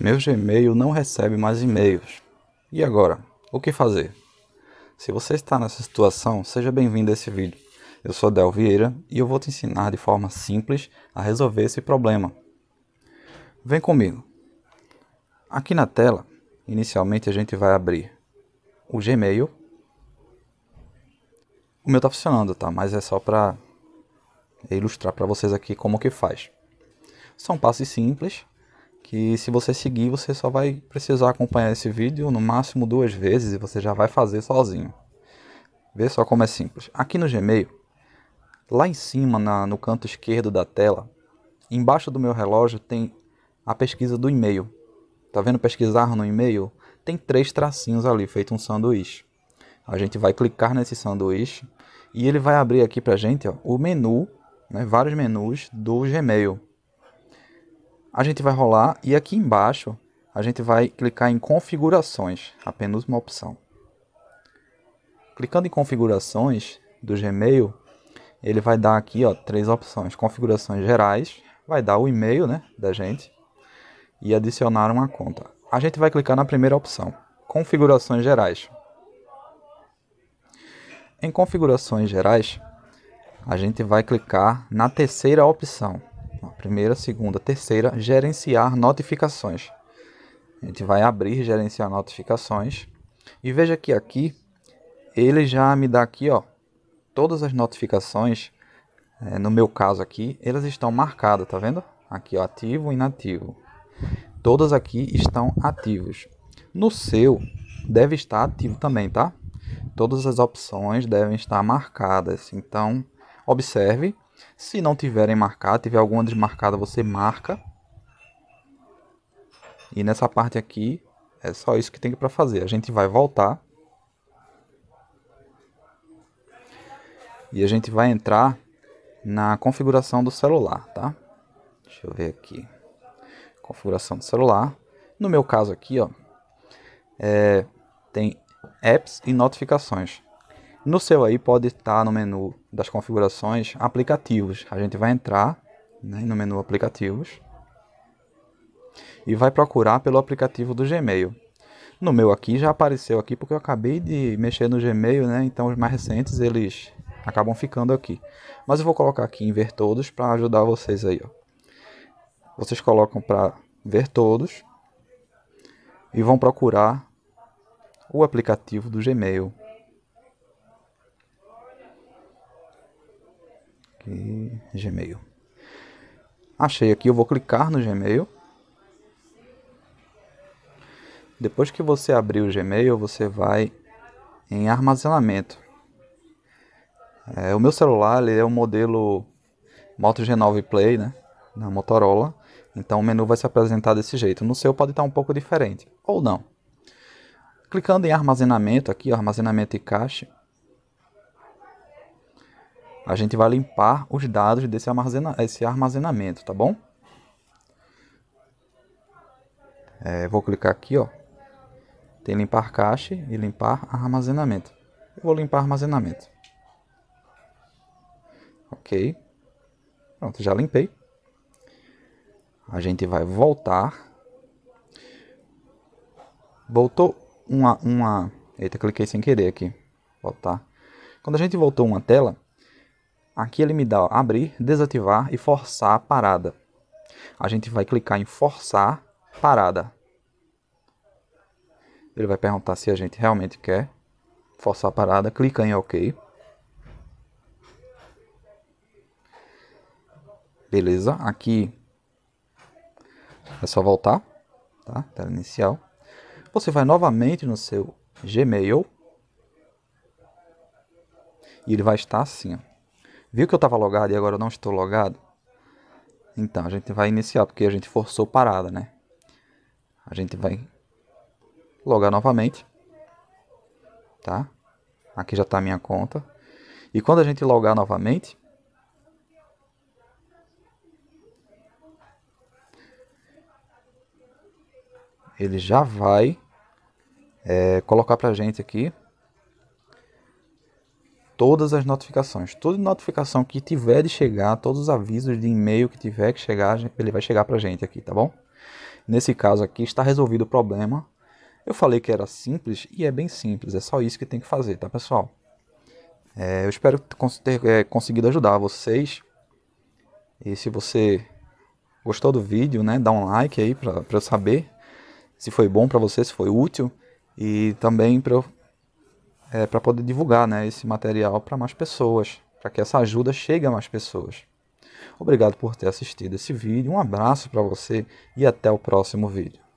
Meu Gmail não recebe mais e-mails. E agora? O que fazer? Se você está nessa situação, seja bem-vindo a esse vídeo. Eu sou Del Vieira e eu vou te ensinar de forma simples a resolver esse problema. Vem comigo. Aqui na tela, inicialmente a gente vai abrir o Gmail. O meu está funcionando, tá? Mas é só para ilustrar para vocês aqui como que faz. São passos simples que se você seguir, você só vai precisar acompanhar esse vídeo no máximo duas vezes e você já vai fazer sozinho. Vê só como é simples. Aqui no Gmail, lá em cima na, no canto esquerdo da tela, embaixo do meu relógio tem a pesquisa do e-mail. Tá vendo pesquisar no e-mail? Tem três tracinhos ali, feito um sanduíche. A gente vai clicar nesse sanduíche e ele vai abrir aqui pra gente ó, o menu, né, vários menus do Gmail a gente vai rolar e aqui embaixo a gente vai clicar em configurações, apenas uma opção. Clicando em configurações do Gmail, ele vai dar aqui ó, três opções. Configurações gerais, vai dar o e-mail né, da gente e adicionar uma conta. A gente vai clicar na primeira opção, configurações gerais. Em configurações gerais, a gente vai clicar na terceira opção, Primeira, segunda, terceira, gerenciar notificações. A gente vai abrir gerenciar notificações e veja que aqui ele já me dá aqui, ó, todas as notificações. É, no meu caso aqui, elas estão marcadas, tá vendo? Aqui, ó, ativo e inativo. Todas aqui estão ativos. No seu deve estar ativo também, tá? Todas as opções devem estar marcadas. Então, observe se não tiverem marcado, tiver alguma desmarcada, você marca. E nessa parte aqui, é só isso que tem para fazer. A gente vai voltar. E a gente vai entrar na configuração do celular, tá? Deixa eu ver aqui. Configuração do celular. No meu caso aqui, ó, é, tem apps e notificações. No seu aí pode estar no menu das configurações aplicativos. A gente vai entrar né, no menu aplicativos e vai procurar pelo aplicativo do Gmail. No meu aqui já apareceu aqui porque eu acabei de mexer no Gmail, né? Então os mais recentes eles acabam ficando aqui. Mas eu vou colocar aqui em ver todos para ajudar vocês aí, ó. Vocês colocam para ver todos e vão procurar o aplicativo do Gmail. Gmail. Achei aqui, eu vou clicar no Gmail. Depois que você abrir o Gmail, você vai em armazenamento. É, o meu celular ele é o modelo Moto G9 Play, né, da Motorola. Então o menu vai se apresentar desse jeito. No seu pode estar um pouco diferente, ou não. Clicando em armazenamento aqui, armazenamento e cache, a gente vai limpar os dados desse armazena esse armazenamento, tá bom? É, vou clicar aqui, ó. Tem limpar cache e limpar armazenamento. Eu vou limpar armazenamento. Ok. Pronto, já limpei. A gente vai voltar. Voltou uma, uma... Eita, cliquei sem querer aqui. Voltar. Quando a gente voltou uma tela, Aqui ele me dá ó, abrir, desativar e forçar a parada. A gente vai clicar em forçar parada. Ele vai perguntar se a gente realmente quer forçar a parada. Clica em OK. Beleza, aqui é só voltar, tá? Tela inicial. Você vai novamente no seu Gmail e ele vai estar assim, ó. Viu que eu estava logado e agora eu não estou logado? Então, a gente vai iniciar, porque a gente forçou parada, né? A gente vai logar novamente. Tá? Aqui já está a minha conta. E quando a gente logar novamente, ele já vai é, colocar para a gente aqui todas as notificações. Toda notificação que tiver de chegar, todos os avisos de e-mail que tiver que chegar, ele vai chegar pra gente aqui, tá bom? Nesse caso aqui está resolvido o problema. Eu falei que era simples e é bem simples, é só isso que tem que fazer, tá pessoal? É, eu espero ter é, conseguido ajudar vocês. E se você gostou do vídeo, né, dá um like aí para eu saber se foi bom para você, se foi útil e também para é, para poder divulgar, né, esse material para mais pessoas, para que essa ajuda chegue a mais pessoas. Obrigado por ter assistido esse vídeo, um abraço para você e até o próximo vídeo.